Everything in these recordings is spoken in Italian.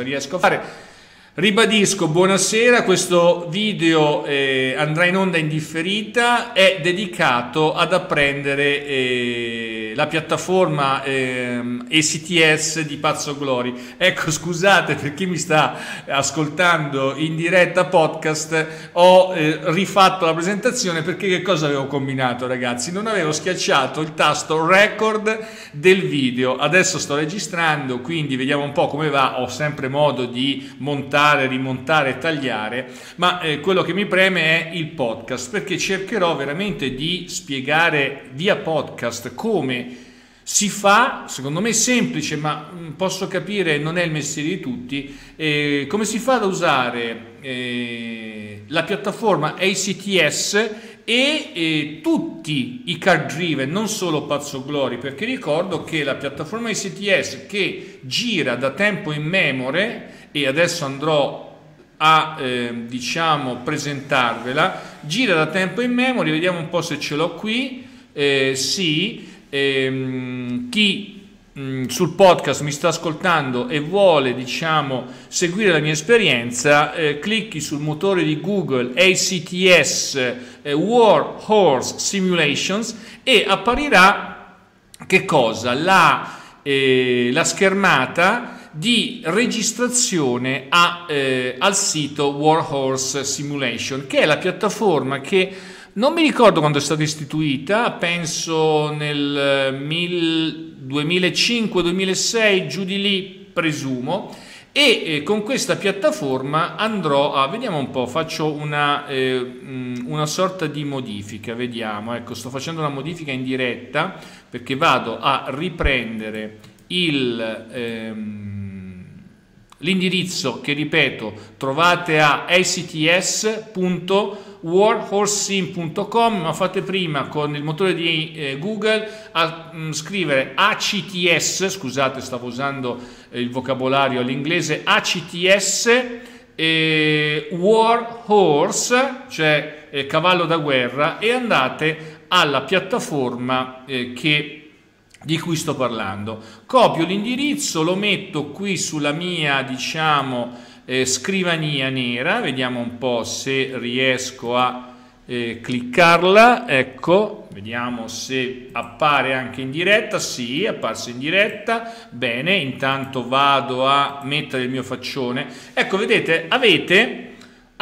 cosa riesco a fare. Ribadisco, buonasera, questo video eh, andrà in onda indifferita, è dedicato ad apprendere eh, la piattaforma eh, ACTS di Pazzo Glori. Ecco, scusate per chi mi sta ascoltando in diretta podcast, ho eh, rifatto la presentazione perché che cosa avevo combinato ragazzi? Non avevo schiacciato il tasto record del video, adesso sto registrando, quindi vediamo un po' come va, ho sempre modo di montare montare, rimontare, tagliare, ma eh, quello che mi preme è il podcast, perché cercherò veramente di spiegare via podcast come si fa, secondo me semplice, ma mm, posso capire non è il mestiere di tutti, eh, come si fa ad usare eh, la piattaforma ACTS e eh, tutti i card driven, non solo Pazzo Glory, perché ricordo che la piattaforma ACTS che gira da tempo in memoria e adesso andrò a eh, diciamo presentarvela gira da tempo in memoria vediamo un po' se ce l'ho qui eh, sì ehm, chi mh, mm, sul podcast mi sta ascoltando e vuole diciamo seguire la mia esperienza eh, clicchi sul motore di google ACTS eh, War Horse Simulations e apparirà che cosa? La, eh, la schermata di registrazione a, eh, al sito Warhorse Simulation, che è la piattaforma che non mi ricordo quando è stata istituita, penso nel 2005-2006, giù di lì presumo, e eh, con questa piattaforma andrò a, vediamo un po', faccio una, eh, una sorta di modifica, vediamo, ecco, sto facendo una modifica in diretta perché vado a riprendere il... Ehm, L'indirizzo che ripeto trovate a acts.warhorsesim.com ma fate prima con il motore di eh, Google a mh, mm, scrivere ACTS, scusate stavo usando eh, il vocabolario all'inglese, ACTS eh, War Horse, cioè eh, cavallo da guerra e andate alla piattaforma eh, che di cui sto parlando. Copio l'indirizzo, lo metto qui sulla mia, diciamo, eh, scrivania nera, vediamo un po' se riesco a eh, cliccarla, ecco, vediamo se appare anche in diretta, sì, è apparso in diretta, bene, intanto vado a mettere il mio faccione, ecco, vedete, avete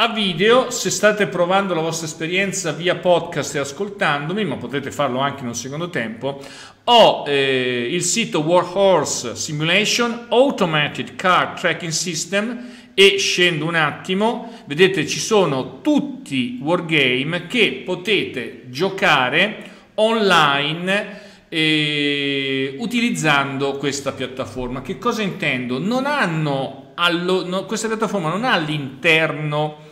a video, se state provando la vostra esperienza via podcast e ascoltandomi, ma potete farlo anche in un secondo tempo, ho eh, il sito Warhorse Simulation Automated Car Tracking System e scendo un attimo, vedete ci sono tutti wargame che potete giocare online eh, utilizzando questa piattaforma. Che cosa intendo? Non hanno allo, no, questa piattaforma non ha all'interno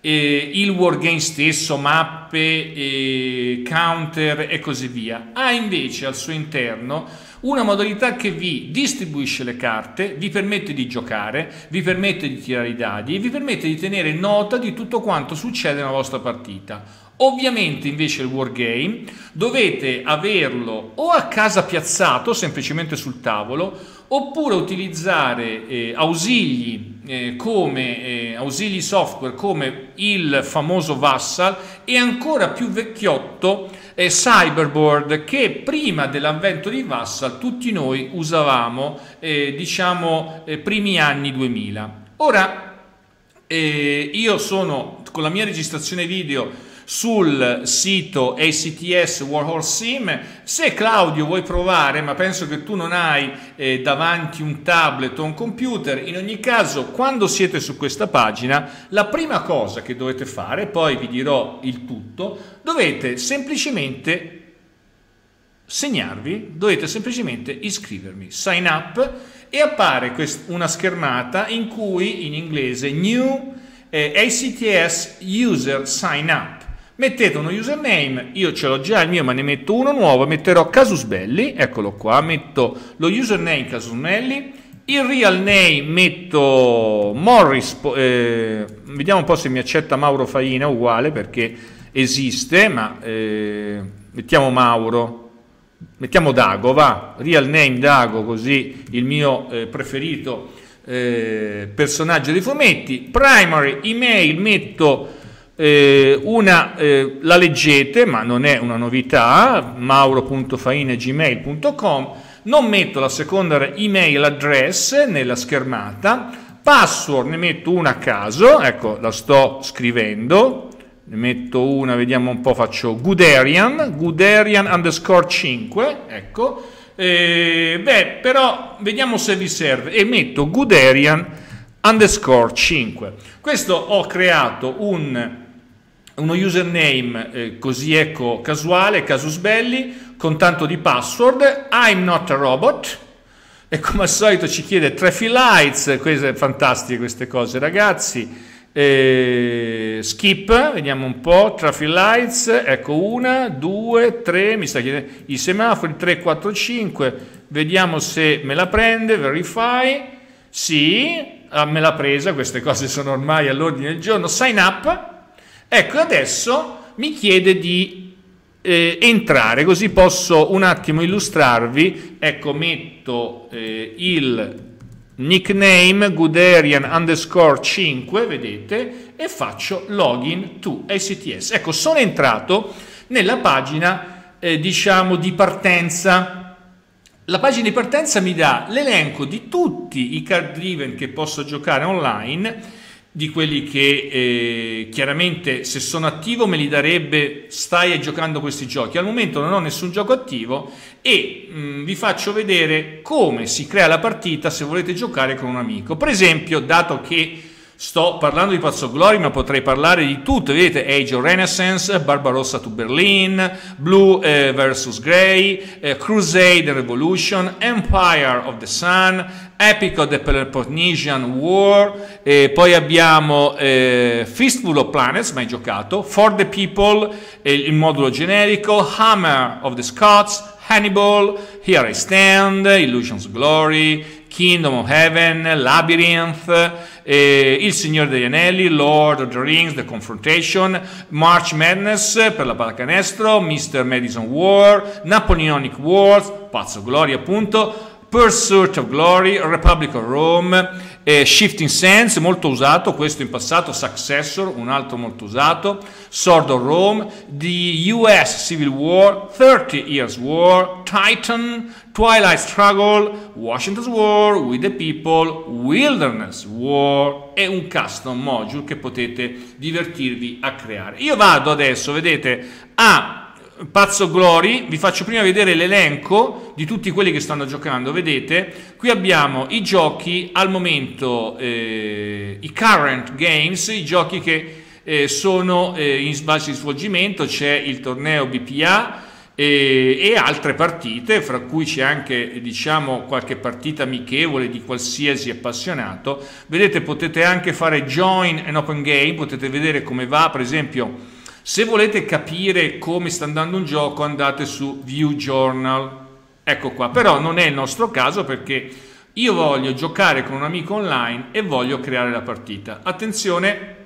eh, il wargame stesso, mappe, eh, counter e così via. Ha invece al suo interno una modalità che vi distribuisce le carte, vi permette di giocare, vi permette di tirare i dadi e vi permette di tenere nota di tutto quanto succede nella vostra partita. Ovviamente invece il wargame dovete averlo o a casa piazzato semplicemente sul tavolo oppure utilizzare eh, ausili eh, come eh, ausili software come il famoso Vassal e ancora più vecchiotto eh, Cyberboard che prima dell'avvento di Vassal tutti noi usavamo eh, diciamo eh, primi anni 2000 ora io sono con la mia registrazione video sul sito ACTS Warhorse Sim. Se Claudio vuoi provare, ma penso che tu non hai eh, davanti un tablet o un computer, in ogni caso quando siete su questa pagina, la prima cosa che dovete fare, poi vi dirò il tutto, dovete semplicemente segnarvi, dovete semplicemente iscrivermi, sign up e appare una schermata in cui in inglese new eh, ACTS user sign up mettete uno username, io ce l'ho già il mio ma ne metto uno nuovo, metterò Casusbelli, eccolo qua, metto lo username Casusbelli, il real name metto Morris, eh, vediamo un po' se mi accetta Mauro Faina, uguale perché esiste, ma eh, mettiamo Mauro, mettiamo Dago, va, real name Dago, così il mio eh, preferito eh, personaggio dei fumetti. Primary email metto eh, una, eh, la leggete, ma non è una novità, mauro.faina.gmail.com, non metto la seconda email address nella schermata, password ne metto una a caso, ecco la sto scrivendo, ne metto una, vediamo un po', faccio Guderian, Guderian underscore 5, ecco, eh, beh, però vediamo se vi serve, e metto Guderian underscore 5. Questo ho creato un uno username eh, così ecco casuale, casus belli, con tanto di password, I'm not a robot, e come al solito ci chiede traffic lights, queste fantastiche queste cose ragazzi, eh, skip, vediamo un po', traffic lights, ecco una, due, tre, mi sta chiedendo i semafori, 3, 4, 5, vediamo se me la prende, verify, sì, ah, me l'ha presa, queste cose sono ormai all'ordine del giorno, sign up, Ecco, adesso mi chiede di eh, entrare, così posso un attimo illustrarvi. Ecco, metto eh, il nickname Guderian underscore 5, vedete, e faccio login to ACTS. Ecco, sono entrato nella pagina, eh, diciamo, di partenza. La pagina di partenza mi dà l'elenco di tutti i card driven che posso giocare online di quelli che eh, chiaramente se sono attivo me li darebbe stai giocando questi giochi. Al momento non ho nessun gioco attivo e mh, mm, vi faccio vedere come si crea la partita se volete giocare con un amico. Per esempio, dato che Sto parlando di Pazzo Glory, ma potrei parlare di tutto. Vedete, Age of Renaissance, Barbarossa to Berlin, Blue eh, vs. Grey, eh, Crusade Revolution, Empire of the Sun, Epic of the Peloponnesian War, eh, poi abbiamo eh, Fistful of Planets, mai giocato, For the People, eh, il modulo generico, Hammer of the Scots, Hannibal, Here I Stand, Illusions Glory, Kingdom of Heaven, Labyrinth, eh, Il Signore degli Anelli, Lord of the Rings, The Confrontation, March Madness per la pallacanestro, Mr. Madison War, Napoleonic Wars, Pazzo Gloria appunto, Pursuit of Glory, Republic of Rome, eh, Shifting Sense, molto usato, questo in passato, Successor, un altro molto usato, Sword of Rome, The US Civil War, 30 Years War, Titan, Twilight Struggle, Washington's War, With the People, Wilderness War e un custom module che potete divertirvi a creare. Io vado adesso, vedete, a Pazzo Glory, vi faccio prima vedere l'elenco di tutti quelli che stanno giocando, vedete, qui abbiamo i giochi al momento, eh, i current games, i giochi che eh, sono eh, in base di svolgimento, c'è il torneo BPA e, e, altre partite, fra cui c'è anche diciamo qualche partita amichevole di qualsiasi appassionato, vedete potete anche fare join and open game, potete vedere come va, per esempio se volete capire come sta andando un gioco andate su View Journal. Ecco qua, però non è il nostro caso perché io voglio giocare con un amico online e voglio creare la partita. Attenzione,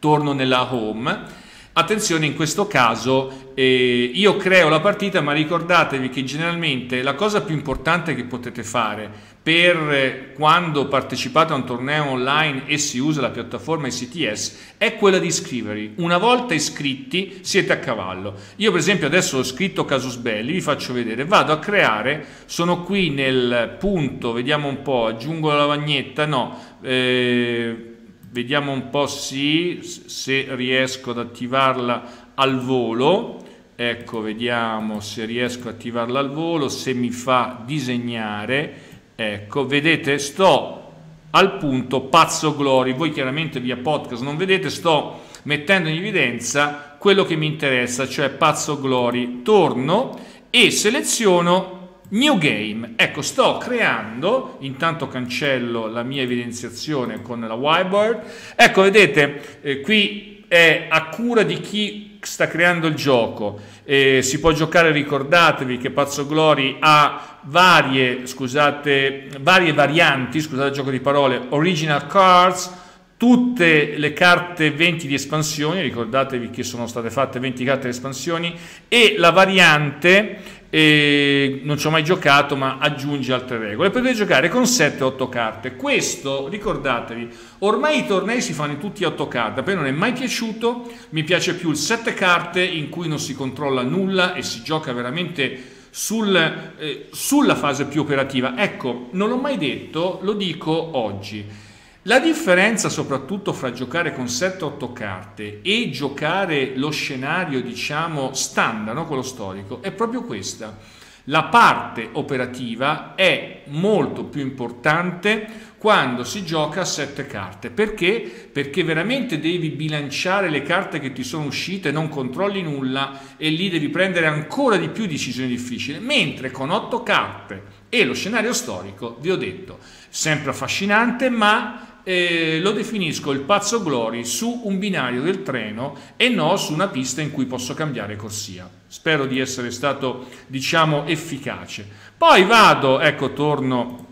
torno nella home. Attenzione, in questo caso eh, io creo la partita, ma ricordatevi che generalmente la cosa più importante che potete fare per quando partecipate a un torneo online e si usa la piattaforma ICTS è quella di iscrivervi. Una volta iscritti siete a cavallo. Io per esempio adesso ho scritto Casus Belli, vi faccio vedere, vado a creare, sono qui nel punto, vediamo un po', aggiungo la lavagnetta, no, eh, vediamo un po' sì, se riesco ad attivarla al volo. Ecco, vediamo se riesco ad attivarla al volo, se mi fa disegnare Ecco, vedete, sto al punto pazzo glory, voi chiaramente via podcast non vedete, sto mettendo in evidenza quello che mi interessa, cioè pazzo glory. Torno e seleziono New Game. Ecco, sto creando, intanto cancello la mia evidenziazione con la whiteboard. Ecco, vedete, eh, qui è a cura di chi sta creando il gioco. Eh, si può giocare, ricordatevi che Pazzo Glory ha varie, scusate, varie varianti, scusate il gioco di parole, original cards, tutte le carte 20 di espansione, ricordatevi che sono state fatte 20 carte di espansioni, e la variante e non ci ho mai giocato ma aggiunge altre regole. Potete giocare con 7-8 carte. Questo ricordatevi ormai i tornei si fanno tutti a 8 carte a me non è mai piaciuto. Mi piace più il 7 carte in cui non si controlla nulla e si gioca veramente sul, eh, sulla fase più operativa. Ecco non l'ho mai detto lo dico oggi la differenza soprattutto fra giocare con 7-8 carte e giocare lo scenario diciamo standard, no? quello storico, è proprio questa. La parte operativa è molto più importante quando si gioca a 7 carte. Perché? Perché veramente devi bilanciare le carte che ti sono uscite, non controlli nulla e lì devi prendere ancora di più decisioni difficili. Mentre con 8 carte e lo scenario storico, vi ho detto, sempre affascinante, ma eh, lo definisco il pazzo Glory su un binario del treno e no su una pista in cui posso cambiare corsia. Spero di essere stato, diciamo, efficace. Poi vado, ecco, torno,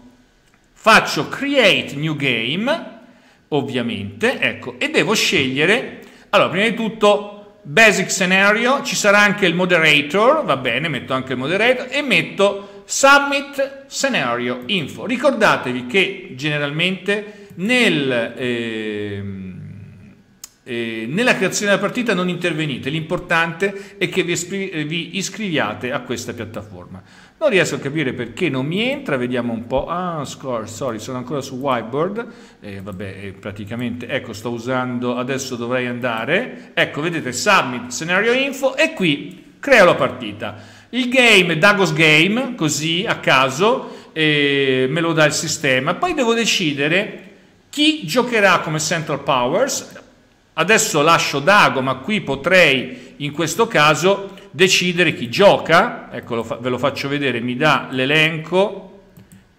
faccio Create New Game, ovviamente, ecco, e devo scegliere, allora, prima di tutto, Basic Scenario, ci sarà anche il Moderator, va bene, metto anche il Moderator, e metto Submit Scenario Info. Ricordatevi che generalmente nel, eh, eh, nella creazione della partita non intervenite, l'importante è che vi, vi, iscriviate a questa piattaforma. Non riesco a capire perché non mi entra, vediamo un po'. Ah, score, sorry, sono ancora su whiteboard. Eh, vabbè, eh, praticamente, ecco, sto usando, adesso dovrei andare. Ecco, vedete, submit, scenario info e qui creo la partita. Il game, Dagos Game, così a caso, eh, me lo dà il sistema. Poi devo decidere chi giocherà come Central Powers? Adesso lascio Dago, ma qui potrei in questo caso decidere chi gioca. Ecco, ve lo faccio vedere, mi dà l'elenco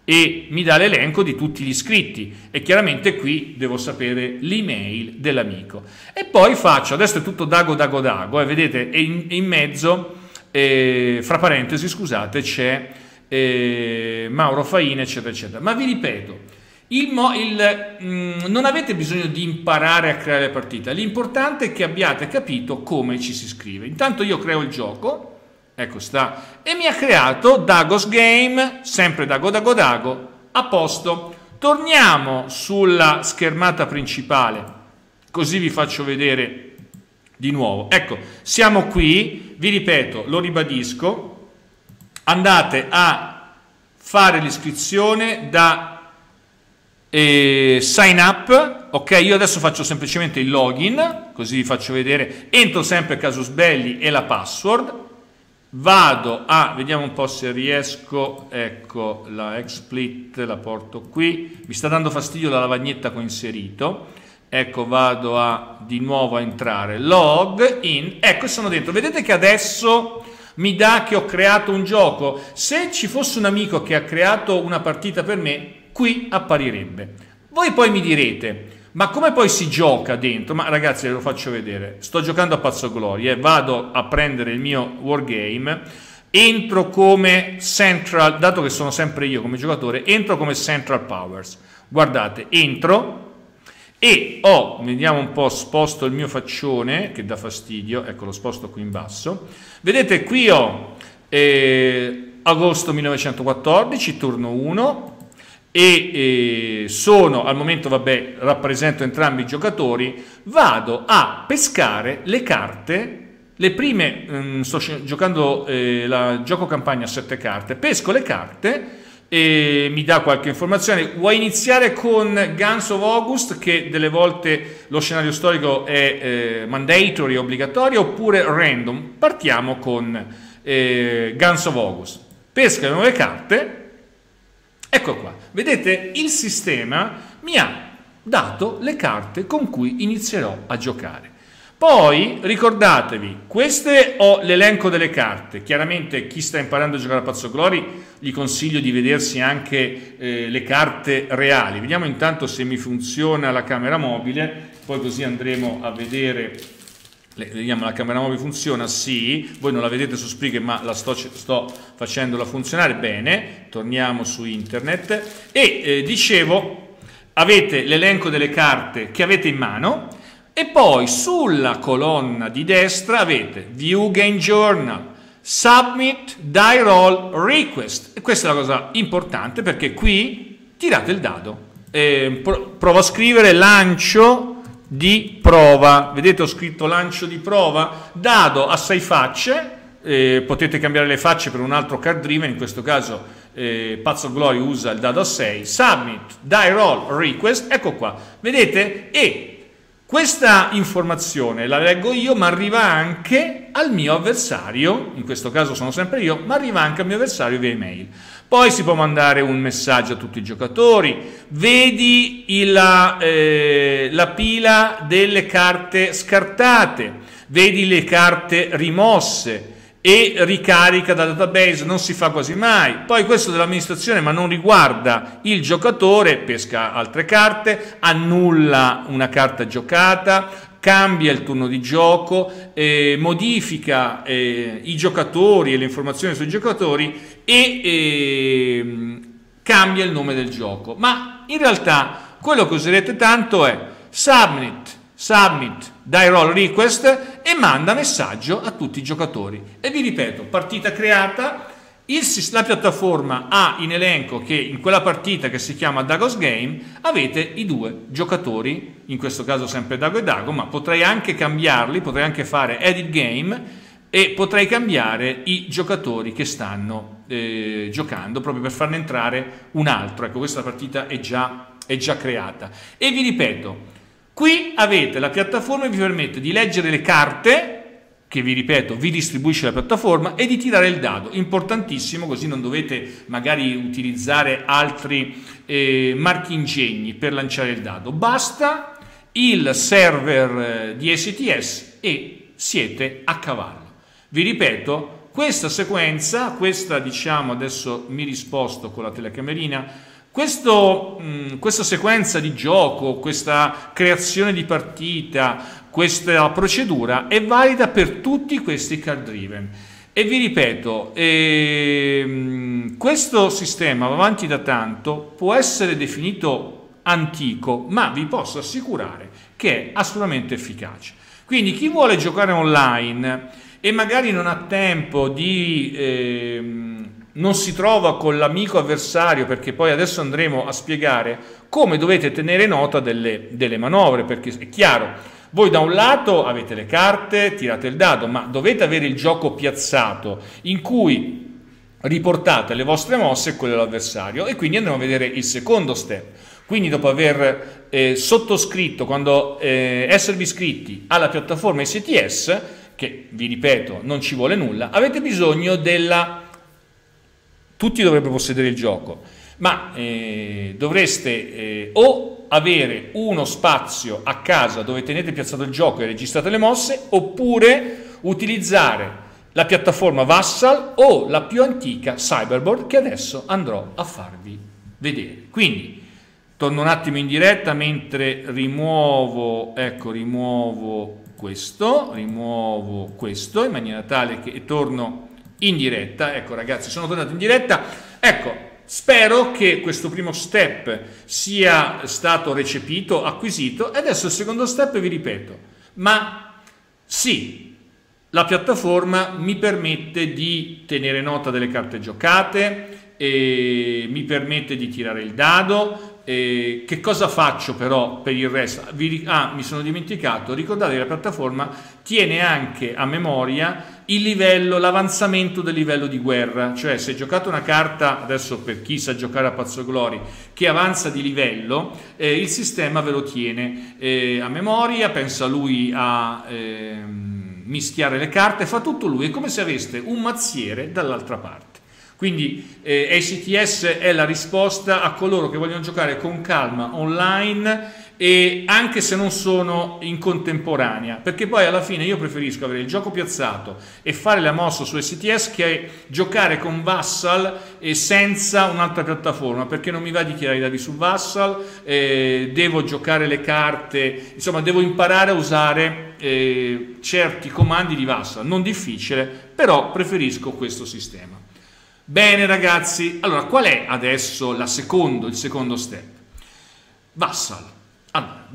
e mi dà l'elenco di tutti gli iscritti e chiaramente qui devo sapere l'email dell'amico e poi faccio adesso è tutto dago dago dago eh, vedete e in, in, mezzo eh, fra parentesi scusate c'è eh, Mauro Faina eccetera eccetera ma vi ripeto il mo, il, mm, non avete bisogno di imparare a creare la partita, l'importante è che abbiate capito come ci si scrive. Intanto io creo il gioco, ecco sta, e mi ha creato Dagos Game, sempre Dago Dago Dago, a posto. Torniamo sulla schermata principale, così vi faccio vedere di nuovo. Ecco, siamo qui, vi ripeto, lo ribadisco, andate a fare l'iscrizione da e sign up, ok, io adesso faccio semplicemente il login, così vi faccio vedere, entro sempre casus belli e la password, vado a, vediamo un po' se riesco, ecco la XSplit la porto qui, mi sta dando fastidio la lavagnetta che ho inserito, ecco vado a di nuovo a entrare, log in, ecco sono dentro, vedete che adesso mi dà che ho creato un gioco, se ci fosse un amico che ha creato una partita per me, qui apparirebbe. Voi poi mi direte, ma come poi si gioca dentro? Ma ragazzi, ve lo faccio vedere. Sto giocando a pazzo gloria, eh. vado a prendere il mio wargame, entro come central, dato che sono sempre io come giocatore, entro come central powers. Guardate, entro e ho, vediamo un po', sposto il mio faccione che dà fastidio, ecco lo sposto qui in basso. Vedete qui ho eh, agosto 1914, turno 1, e eh, sono al momento, vabbè, rappresento entrambi i giocatori, vado a pescare le carte. Le prime, mh, sto giocando eh, la gioco campagna a sette carte, pesco le carte e mi dà qualche informazione. Vuoi iniziare con Guns of August, che delle volte lo scenario storico è eh, mandatory, obbligatorio, oppure random? Partiamo con eh, Guns of August. Pesca le nuove carte Ecco qua, vedete il sistema mi ha dato le carte con cui inizierò a giocare. Poi ricordatevi, queste ho l'elenco delle carte, chiaramente chi sta imparando a giocare a Pazzo Glory gli consiglio di vedersi anche eh, le carte reali. Vediamo intanto se mi funziona la camera mobile, poi così andremo a vedere vediamo la camera mobile funziona, sì, voi non la vedete su Spreaker ma la sto, sto facendola funzionare bene, torniamo su internet e eh, dicevo avete l'elenco delle carte che avete in mano e poi sulla colonna di destra avete View Game Journal, Submit, Die Roll, Request. E questa è la cosa importante perché qui tirate il dado. Eh, provo a scrivere lancio di prova. Vedete ho scritto lancio di prova, dado a 6 facce, eh, potete cambiare le facce per un altro card driven, in questo caso eh, Pazzo Glory usa il dado a 6, submit, die roll, request, ecco qua, vedete? E questa informazione la leggo io, ma arriva anche al mio avversario, in questo caso sono sempre io, ma arriva anche al mio avversario via email. Poi si può mandare un messaggio a tutti i giocatori, vedi il, eh, la pila delle carte scartate, vedi le carte rimosse, e ricarica dal database, non si fa quasi mai. Poi questo dell'amministrazione ma non riguarda il giocatore, pesca altre carte, annulla una carta giocata, cambia il turno di gioco, eh, modifica eh, i giocatori e le informazioni sui giocatori e eh, cambia il nome del gioco. Ma in realtà quello che userete tanto è submit, submit, die roll request e manda messaggio a tutti i giocatori. E vi ripeto, partita creata, il, la piattaforma ha in elenco che in quella partita che si chiama Dagos Game avete i due giocatori, in questo caso sempre Dago e Dago, ma potrei anche cambiarli, potrei anche fare edit game e potrei cambiare i giocatori che stanno eh, giocando proprio per farne entrare un altro. Ecco, questa partita è già, è già creata. E vi ripeto, Qui avete la piattaforma che vi permette di leggere le carte, che vi ripeto vi distribuisce la piattaforma, e di tirare il dado. Importantissimo, così non dovete magari utilizzare altri eh, marchi ingegni per lanciare il dado. Basta il server eh, di STS e siete a cavallo. Vi ripeto, questa sequenza, questa diciamo adesso mi risposto con la telecamerina, questo, mh, questa sequenza di gioco, questa creazione di partita, questa procedura è valida per tutti questi card driven. E vi ripeto, ehm, questo sistema va avanti da tanto, può essere definito antico, ma vi posso assicurare che è assolutamente efficace. Quindi chi vuole giocare online e magari non ha tempo di... Ehm, non si trova con l'amico avversario, perché poi adesso andremo a spiegare come dovete tenere nota delle, delle manovre, perché è chiaro, voi da un lato avete le carte, tirate il dado, ma dovete avere il gioco piazzato in cui riportate le vostre mosse e quelle dell'avversario e quindi andremo a vedere il secondo step. Quindi dopo aver eh, sottoscritto, quando eh, esservi iscritti alla piattaforma STS, che vi ripeto non ci vuole nulla, avete bisogno della tutti dovrebbero possedere il gioco, ma eh, dovreste eh, o avere uno spazio a casa dove tenete piazzato il gioco e registrate le mosse, oppure utilizzare la piattaforma Vassal o la più antica Cyberboard che adesso andrò a farvi vedere. Quindi torno un attimo in diretta mentre rimuovo, ecco, rimuovo questo, rimuovo questo in maniera tale che torno in diretta. Ecco ragazzi, sono tornato in diretta. Ecco, spero che questo primo step sia stato recepito, acquisito e adesso il secondo step vi ripeto. Ma sì, la piattaforma mi permette di tenere nota delle carte giocate, mi permette di tirare il dado, che cosa faccio però per il resto? Ah, mi sono dimenticato, ricordate che la piattaforma tiene anche a memoria il livello, l'avanzamento del livello di guerra, cioè se giocate una carta, adesso per chi sa giocare a Pazzo Glori, che avanza di livello, eh, il sistema ve lo tiene eh, a memoria, pensa lui a ehm, mischiare le carte, fa tutto lui, è come se aveste un mazziere dall'altra parte. Quindi eh, ACTS è la risposta a coloro che vogliono giocare con calma online e anche se non sono in contemporanea, perché poi alla fine io preferisco avere il gioco piazzato e fare la mossa su STS che giocare con Vassal e senza un'altra piattaforma, perché non mi va di tirare i dadi su Vassal, eh, devo giocare le carte, insomma devo imparare a usare eh, certi comandi di Vassal, non difficile, però preferisco questo sistema. Bene ragazzi, allora qual è adesso secondo, il secondo step? Vassal.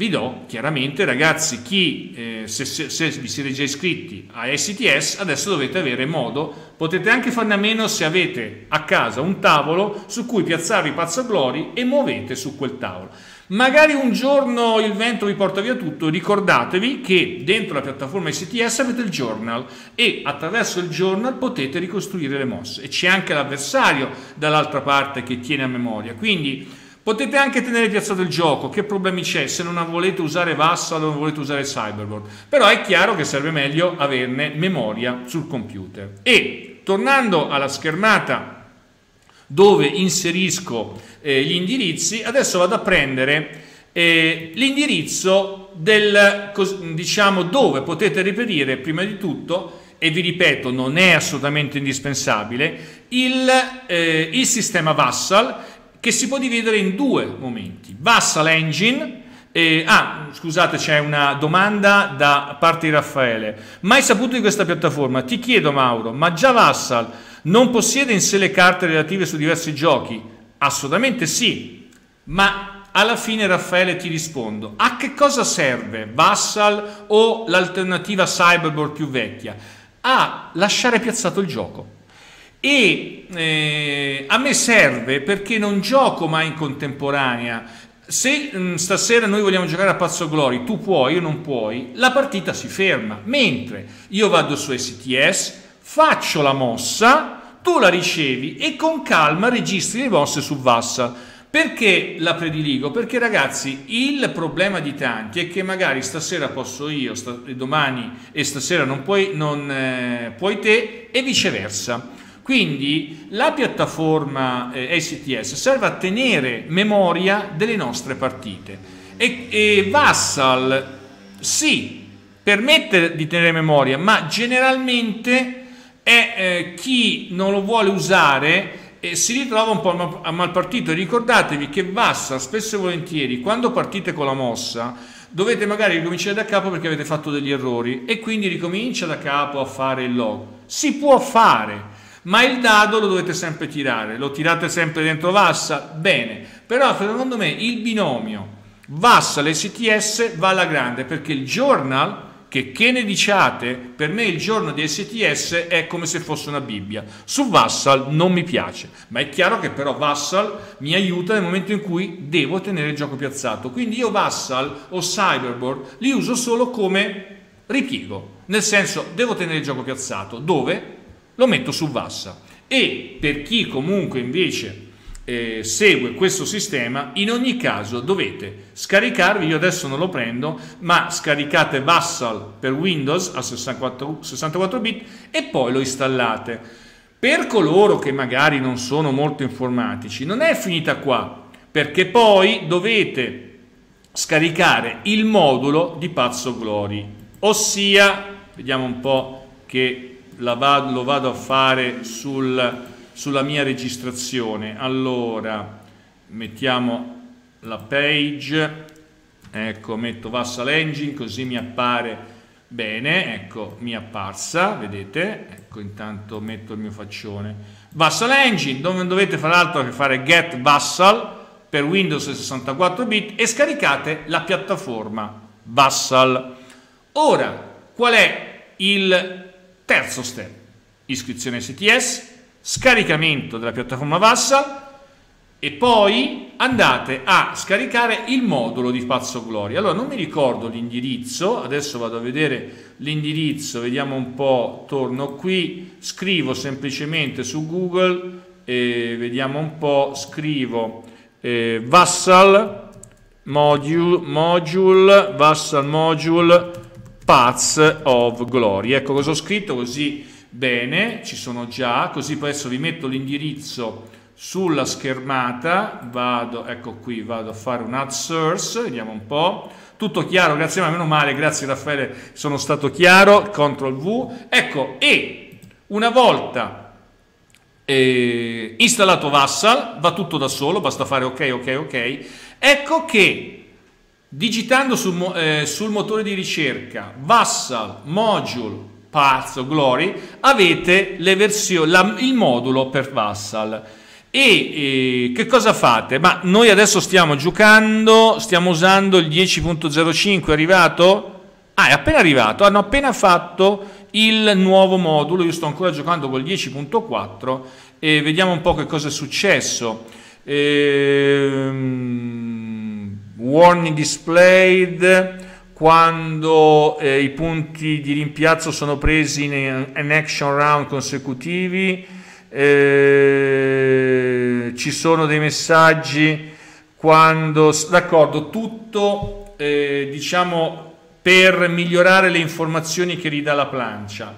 Vi do chiaramente ragazzi chi, eh, se, se, se, vi siete già iscritti a STS, adesso dovete avere modo, potete anche farne a meno se avete a casa un tavolo su cui piazzarvi pazzaglori e muovete su quel tavolo. Magari un giorno il vento vi porta via tutto, ricordatevi che dentro la piattaforma STS avete il journal e attraverso il journal potete ricostruire le mosse e c'è anche l'avversario dall'altra parte che tiene a memoria. Quindi Potete anche tenere piazzato il gioco, che problemi c'è se non volete usare Vassal o non volete usare Cyberboard? Però è chiaro che serve meglio averne memoria sul computer. E tornando alla schermata dove inserisco eh, gli indirizzi, adesso vado a prendere eh, l'indirizzo del, diciamo, dove potete reperire prima di tutto e vi ripeto non è assolutamente indispensabile il, eh, il sistema Vassal che si può dividere in due momenti. Vassal Engine, eh, ah, scusate, c'è una domanda da parte di Raffaele. Mai saputo di questa piattaforma? Ti chiedo, Mauro, ma già Vassal non possiede in sé le carte relative su diversi giochi? Assolutamente sì, ma alla fine Raffaele ti rispondo. A che cosa serve Vassal o l'alternativa Cyberboard più vecchia? A lasciare piazzato il gioco e eh, a me serve perché non gioco mai in contemporanea. Se mh, mm, stasera noi vogliamo giocare a Pazzo Glory, tu puoi, io non puoi, la partita si ferma. Mentre io vado su STS, faccio la mossa, tu la ricevi e con calma registri le mosse su Vassa. Perché la prediligo? Perché ragazzi, il problema di tanti è che magari stasera posso io, sta- domani e stasera non puoi, non, eh, puoi te e viceversa. Quindi la piattaforma eh, ACTS serve a tenere memoria delle nostre partite e, e Vassal sì, permette di tenere memoria, ma generalmente è eh, chi non lo vuole usare e si ritrova un po' a malpartito. Ricordatevi che Vassal spesso e volentieri quando partite con la mossa dovete magari ricominciare da capo perché avete fatto degli errori e quindi ricomincia da capo a fare il log. Si può fare, ma il dado lo dovete sempre tirare, lo tirate sempre dentro Vassa, bene, però secondo me il binomio Vassa l'STS va alla grande perché il journal che che ne diciate, per me il giorno di STS è come se fosse una Bibbia. Su Vassal non mi piace, ma è chiaro che però Vassal mi aiuta nel momento in cui devo tenere il gioco piazzato. Quindi io Vassal o Cyberboard li uso solo come ripiego, nel senso devo tenere il gioco piazzato. Dove? Lo metto su Vassa. E per chi comunque invece eh, segue questo sistema, in ogni caso dovete scaricarvi, io adesso non lo prendo, ma scaricate Vassal per Windows a 64, 64 bit e poi lo installate. Per coloro che magari non sono molto informatici, non è finita qua, perché poi dovete scaricare il modulo di Pazzo Glory, ossia, vediamo un po' che vado, lo vado a fare sul, sulla mia registrazione. Allora, mettiamo la page, ecco, metto Vassal Engine, così mi appare bene, ecco, mi è apparsa, vedete, ecco, intanto metto il mio faccione. Vassal Engine, dove non dovete fare altro che fare get Vassal per Windows 64 bit e scaricate la piattaforma Vassal. Ora, qual è il Terzo step, iscrizione STS, scaricamento della piattaforma Vassa e poi andate a scaricare il modulo di Pazzo Gloria. Allora non mi ricordo l'indirizzo, adesso vado a vedere l'indirizzo, vediamo un po', torno qui, scrivo semplicemente su Google, eh, vediamo un po', scrivo eh, Vassal module, module, Vassal module Paths of Glory. Ecco cosa ho scritto così bene, ci sono già, così poi adesso vi metto l'indirizzo sulla schermata, vado, ecco qui, vado a fare un add source, vediamo un po', tutto chiaro, grazie a meno male, grazie Raffaele, sono stato chiaro, CTRL V, ecco, e una volta eh, installato Vassal, va tutto da solo, basta fare ok, ok, ok, ecco che Digitando sul, eh, sul motore di ricerca Vassal Module Parts o Glory avete la, il modulo per Vassal E eh, che cosa fate? Ma noi adesso stiamo giocando, stiamo usando il 10.05, è arrivato? Ah, è appena arrivato, hanno appena fatto il nuovo modulo, io sto ancora giocando col 10.4 e vediamo un po' che cosa è successo. Ehm, warning displayed quando eh, i punti di rimpiazzo sono presi in, in action round consecutivi, eh, ci sono dei messaggi quando, d'accordo, tutto eh, diciamo per migliorare le informazioni che ridà la plancia.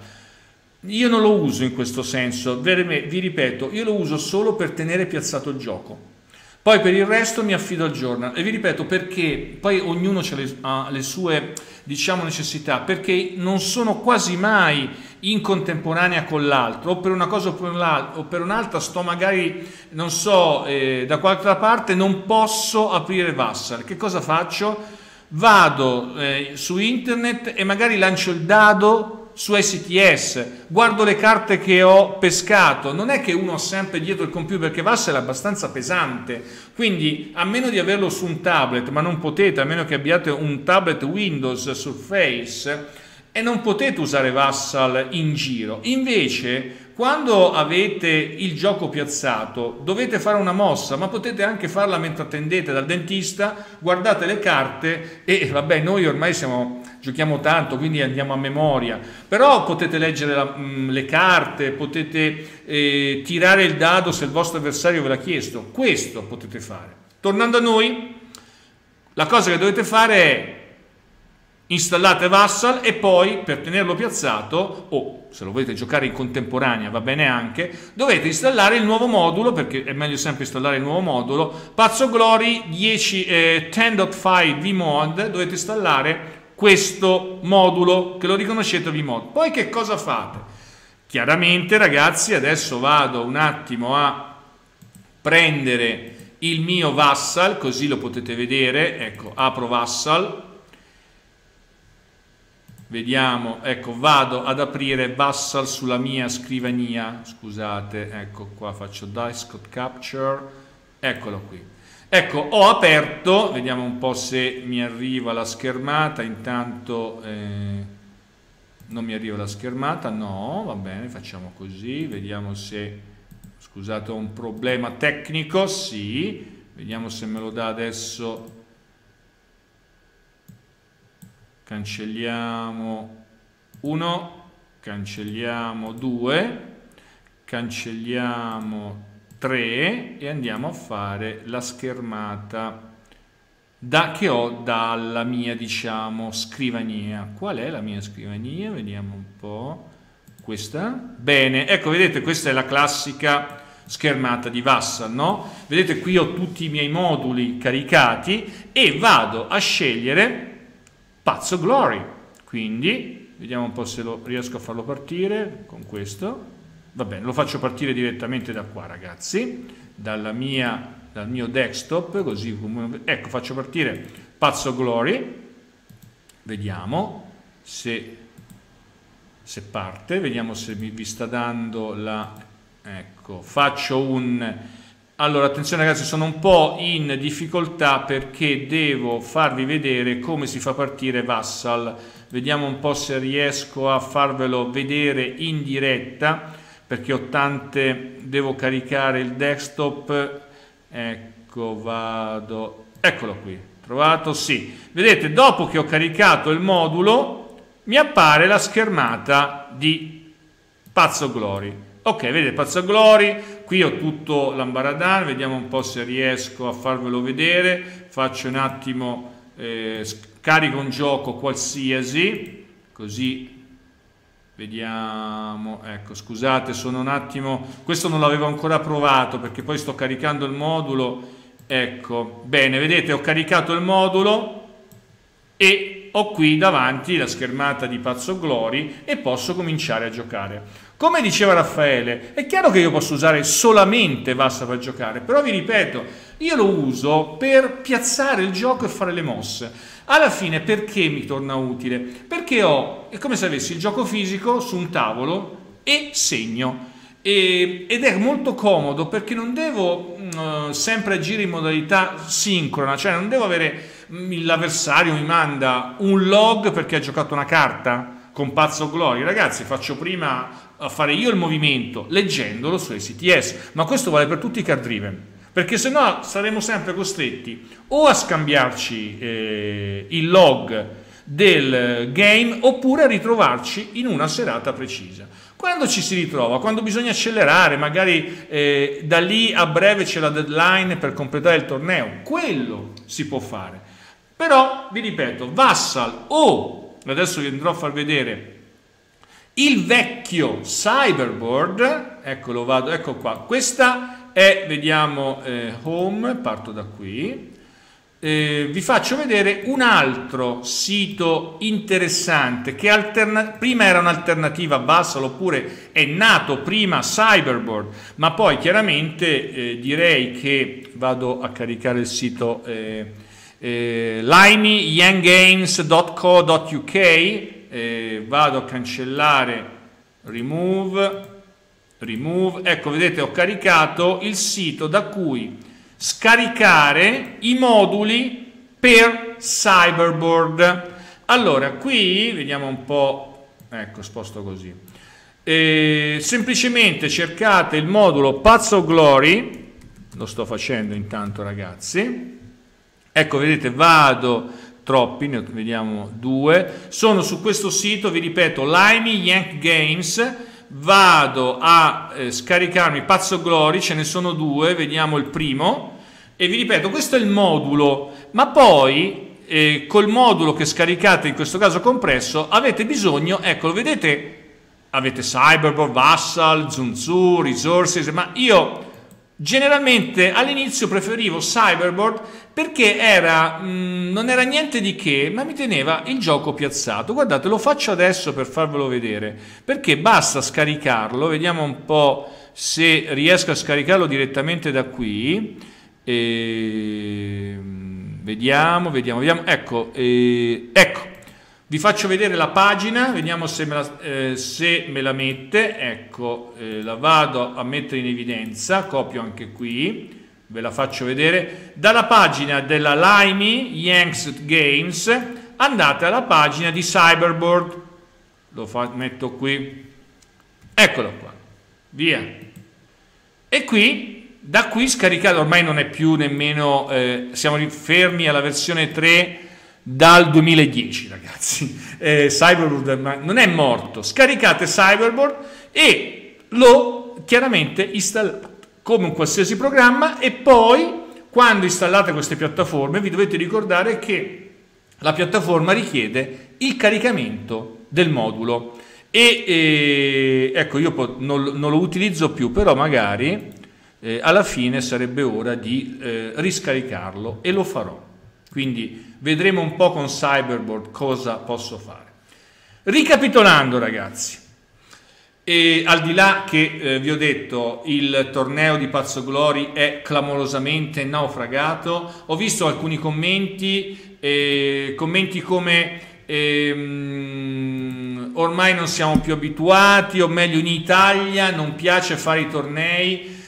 Io non lo uso in questo senso, vi ripeto, io lo uso solo per tenere piazzato il gioco. Poi per il resto mi affido al journal e vi ripeto perché poi ognuno le, ha le sue diciamo, necessità, perché non sono quasi mai in contemporanea con l'altro, o per una cosa o per un'altra sto magari, non so, eh, da qualche parte, non posso aprire Vassal. Che cosa faccio? Vado eh, su internet e magari lancio il dado su STS, guardo le carte che ho pescato, non è che uno ha sempre dietro il computer perché Vassal è abbastanza pesante, quindi a meno di averlo su un tablet, ma non potete, a meno che abbiate un tablet Windows Surface, e non potete usare Vassal in giro. Invece quando avete il gioco piazzato dovete fare una mossa, ma potete anche farla mentre attendete dal dentista, guardate le carte e vabbè noi ormai siamo, giochiamo tanto, quindi andiamo a memoria, però potete leggere la, mh, mm, le carte, potete eh, tirare il dado se il vostro avversario ve l'ha chiesto, questo potete fare. Tornando a noi, la cosa che dovete fare è installate Vassal e poi per tenerlo piazzato o se lo volete giocare in contemporanea va bene anche dovete installare il nuovo modulo perché è meglio sempre installare il nuovo modulo Pazzo Glory 10, eh, 10.5 vmod dovete installare questo modulo che lo riconoscete vmod poi che cosa fate? chiaramente ragazzi adesso vado un attimo a prendere il mio Vassal così lo potete vedere. Ecco apro Vassal. Vediamo, ecco, vado ad aprire Vassal sulla mia scrivania, scusate, ecco qua faccio Desktop Capture, eccolo qui. Ecco, ho aperto, vediamo un po' se mi arriva la schermata, intanto eh, non mi arriva la schermata, no, va bene, facciamo così, vediamo se, scusate ho un problema tecnico, sì, vediamo se me lo dà adesso. Cancelliamo 1, cancelliamo 2, cancelliamo 3 e andiamo a fare la schermata da, che ho dalla mia diciamo scrivania. Qual è la mia scrivania? Vediamo un po'. Questa? Bene, ecco vedete questa è la classica schermata di Vassal, no? Vedete qui ho tutti i miei moduli caricati e vado a scegliere Pazzo Glory. Quindi, vediamo un po' se lo, riesco a farlo partire con questo. Va bene, lo faccio partire direttamente da qua, ragazzi, mia, dal mio desktop, così come... Ecco, faccio partire Pazzo Glory. Vediamo se, se parte, vediamo se mi, vi sta dando la... Ecco, faccio un allora, attenzione ragazzi, sono un po' in difficoltà perché devo farvi vedere come si fa partire Vassal. Vediamo un po' se riesco a farvelo vedere in diretta perché ho tante, devo caricare il desktop. Ecco, vado, eccolo qui, trovato? Sì. Vedete, dopo che ho caricato il modulo mi appare la schermata di Pazzo Glory. Ok, vedete Pazzo Glory, qui ho tutto l'ambaradan, vediamo un po' se riesco a farvelo vedere, faccio un attimo, eh, scarico un gioco qualsiasi, così vediamo, ecco scusate sono un attimo, questo non l'avevo ancora provato perché poi sto caricando il modulo, ecco, bene, vedete ho caricato il modulo e ho qui davanti la schermata di Pazzo Glory e posso cominciare a giocare. Come diceva Raffaele, è chiaro che io posso usare solamente Vassa per giocare, però vi ripeto, io lo uso per piazzare il gioco e fare le mosse. Alla fine perché mi torna utile? Perché ho, è come se avessi il gioco fisico su un tavolo e segno. e, ed è molto comodo perché non devo uh, sempre agire in modalità sincrona, cioè non devo avere mm, l'avversario mi manda un log perché ha giocato una carta con pazzo gloria. Ragazzi, faccio prima a fare io il movimento leggendolo su ACTS, ma questo vale per tutti i card driven perché se no saremo sempre costretti o a scambiarci eh, il log del game oppure a ritrovarci in una serata precisa. Quando ci si ritrova, quando bisogna accelerare, magari eh, da lì a breve c'è la deadline per completare il torneo, quello si può fare. Però, vi ripeto, Vassal o, adesso vi andrò a far vedere, il vecchio Cyberboard, eccolo vado, ecco qua, questa è, vediamo, eh, home, parto da qui, eh, vi faccio vedere un altro sito interessante che prima era un'alternativa a Vassal oppure è nato prima Cyberboard, ma poi chiaramente eh, direi che vado a caricare il sito eh, eh, limeyyounggames.co.uk, eh, vado a cancellare remove, remove, ecco vedete ho caricato il sito da cui scaricare i moduli per Cyberboard. Allora, qui vediamo un po', ecco, sposto così. Eh, semplicemente cercate il modulo of Glory, lo sto facendo intanto ragazzi, ecco vedete vado troppi, ne vediamo due, sono su questo sito, vi ripeto, Limey Yank Games, vado a eh, scaricarmi Pazzo Glory, ce ne sono due, vediamo il primo, e vi ripeto, questo è il modulo, ma poi eh, col modulo che scaricate, in questo caso compresso, avete bisogno, ecco, lo vedete, avete Cyberboard, Vassal, Zunzu, Resources, ma io generalmente all'inizio preferivo Cyberboard perché era, mh, mm, non era niente di che, ma mi teneva il gioco piazzato. Guardate, lo faccio adesso per farvelo vedere, perché basta scaricarlo, vediamo un po' se riesco a scaricarlo direttamente da qui. E, vediamo, vediamo, vediamo. Ecco, eh, ecco, vi faccio vedere la pagina, vediamo se me la, eh, se me la mette. Ecco, eh, la vado a mettere in evidenza, copio anche qui, ve la faccio vedere. Dalla pagina della Limey Yanks Games andate alla pagina di Cyberboard, lo fa, metto qui, eccolo qua, via. E qui da qui scaricato ormai non è più nemmeno, eh, siamo fermi alla versione 3 dal 2010 ragazzi, eh, Cyberboard non è morto, scaricate Cyberboard e lo chiaramente installate come un qualsiasi programma e poi quando installate queste piattaforme vi dovete ricordare che la piattaforma richiede il caricamento del modulo. E eh, ecco io non, non lo utilizzo più però magari eh, alla fine sarebbe ora di eh, riscaricarlo e lo farò. Quindi vedremo un po' con Cyberboard cosa posso fare. Ricapitolando ragazzi, e al di là che eh, vi ho detto il torneo di Pazzo Glori è clamorosamente naufragato, ho visto alcuni commenti, eh, commenti come ehm, ormai non siamo più abituati, o meglio in Italia non piace fare i tornei,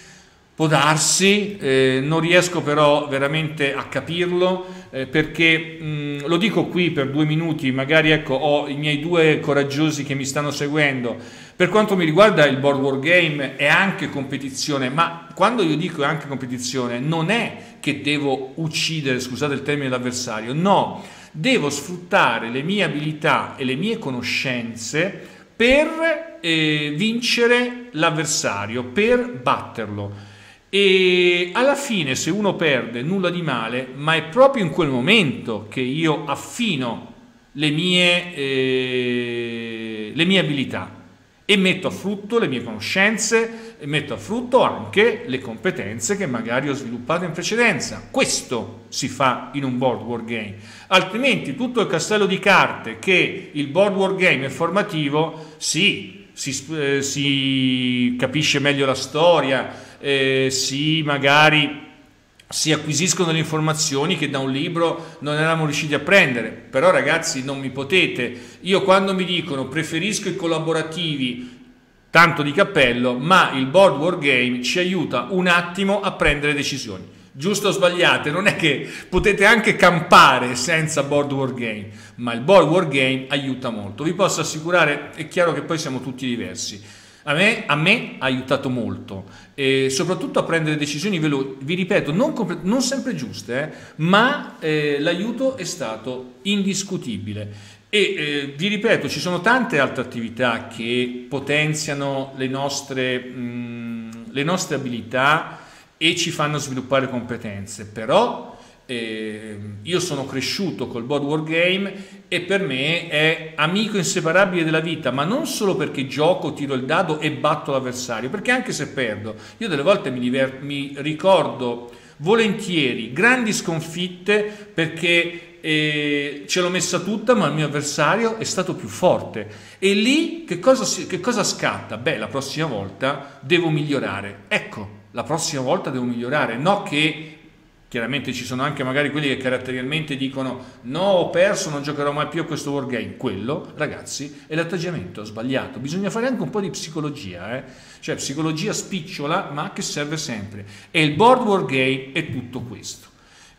Può darsi, eh, non riesco però veramente a capirlo eh, perché mh, lo dico qui per due minuti, magari ecco, ho i miei due coraggiosi che mi stanno seguendo. Per quanto mi riguarda il board war game è anche competizione, ma quando io dico è anche competizione non è che devo uccidere, scusate il termine, l'avversario, no, devo sfruttare le mie abilità e le mie conoscenze per eh, vincere l'avversario, per batterlo. E alla fine, se uno perde, nulla di male, ma è proprio in quel momento che io affino le mie, eh, le mie abilità e metto a frutto le mie conoscenze e metto a frutto anche le competenze che magari ho sviluppato in precedenza. Questo si fa in un board war game. Altrimenti tutto il castello di carte che il board war game è formativo, sì, si, eh, si capisce meglio la storia, eh, si magari si acquisiscono le informazioni che da un libro non eravamo riusciti a prendere. Però ragazzi non mi potete, io quando mi dicono preferisco i collaborativi tanto di cappello, ma il board wargame ci aiuta un attimo a prendere decisioni. Giusto o sbagliate, non è che potete anche campare senza board wargame, ma il board wargame aiuta molto. Vi posso assicurare, è chiaro che poi siamo tutti diversi. A me, a me ha aiutato molto, e soprattutto a prendere decisioni veloci, vi ripeto, non, non sempre giuste, eh, ma eh, l'aiuto è stato indiscutibile. E eh, vi ripeto, ci sono tante altre attività che potenziano le nostre, mh, le nostre abilità e ci fanno sviluppare competenze, però eh, io sono cresciuto col board war game e per me è amico inseparabile della vita, ma non solo perché gioco, tiro il dado e batto l'avversario, perché anche se perdo, io delle volte mi, diver- mi ricordo volentieri grandi sconfitte perché e ce l'ho messa tutta, ma il mio avversario è stato più forte. E lì che cosa, che cosa scatta? Beh, la prossima volta devo migliorare. Ecco, la prossima volta devo migliorare, no che chiaramente ci sono anche magari quelli che caratterialmente dicono no ho perso non giocherò mai più a questo wargame quello ragazzi è l'atteggiamento sbagliato. Bisogna fare anche un po' di psicologia eh? cioè psicologia spicciola ma che serve sempre. E il board wargame è tutto questo.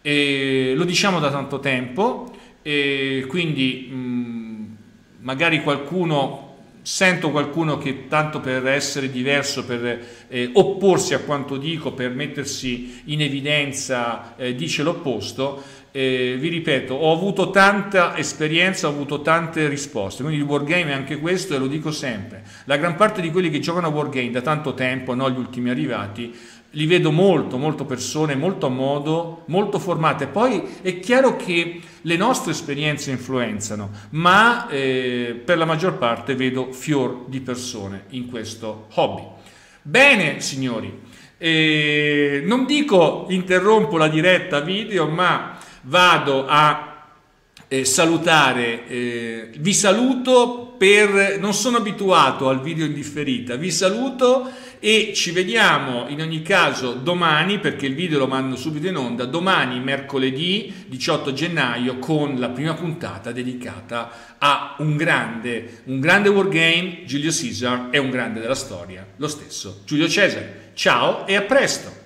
E lo diciamo da tanto tempo, quindi mh, magari qualcuno, sento qualcuno che tanto per essere diverso, per eh, opporsi a quanto dico, per mettersi in evidenza, eh, dice l'opposto. Eh, vi ripeto, ho avuto tanta esperienza, ho avuto tante risposte, quindi il wargame è anche questo e lo dico sempre. La gran parte di quelli che giocano a wargame da tanto tempo, non gli ultimi arrivati, li vedo molto, molto persone, molto a modo, molto formate. Poi è chiaro che le nostre esperienze influenzano, ma eh, per la maggior parte vedo fior di persone in questo hobby. Bene, signori, eh, non dico interrompo la diretta video, ma vado a eh, salutare, eh, vi saluto per, non sono abituato al video in differita, vi saluto e ci vediamo in ogni caso domani perché il video lo mando subito in onda domani mercoledì 18 gennaio con la prima puntata dedicata a un grande un grande wargame Giulio Caesar è un grande della storia lo stesso Giulio Cesare. Ciao e a presto